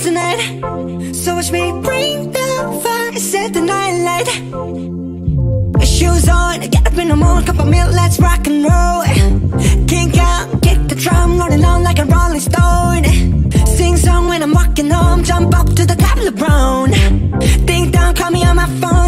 us tonight. So watch me bring the fire, set the night light. Shoes on, get up in the morning, cup of milk, let's rock and roll. Kink out, kick the drum, rolling on like a rolling stone. Sing song when I'm walking home, jump up to the top of the Think Ding dong, call me on my phone.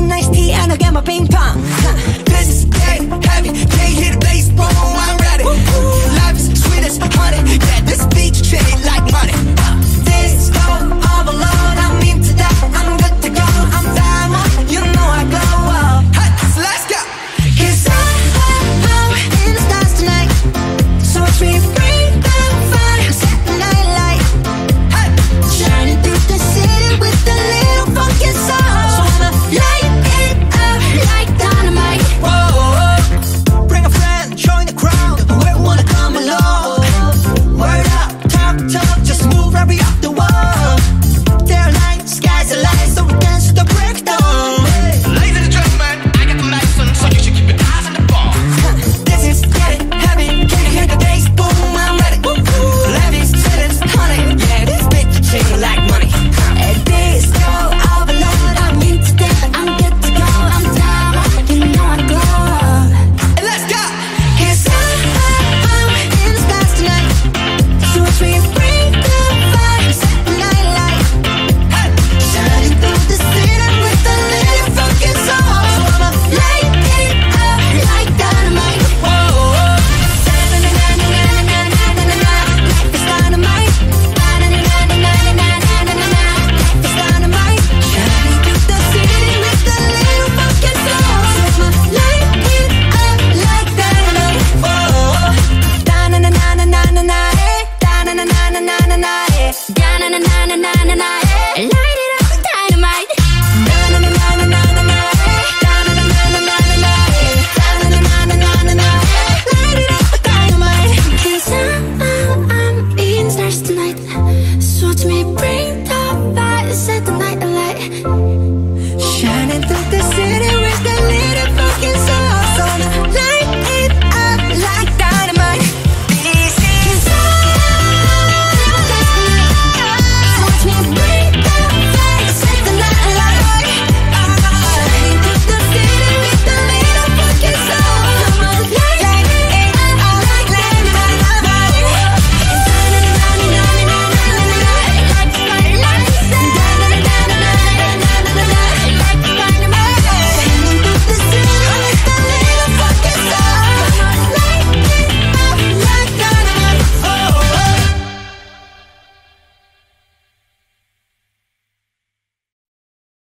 na na na na na na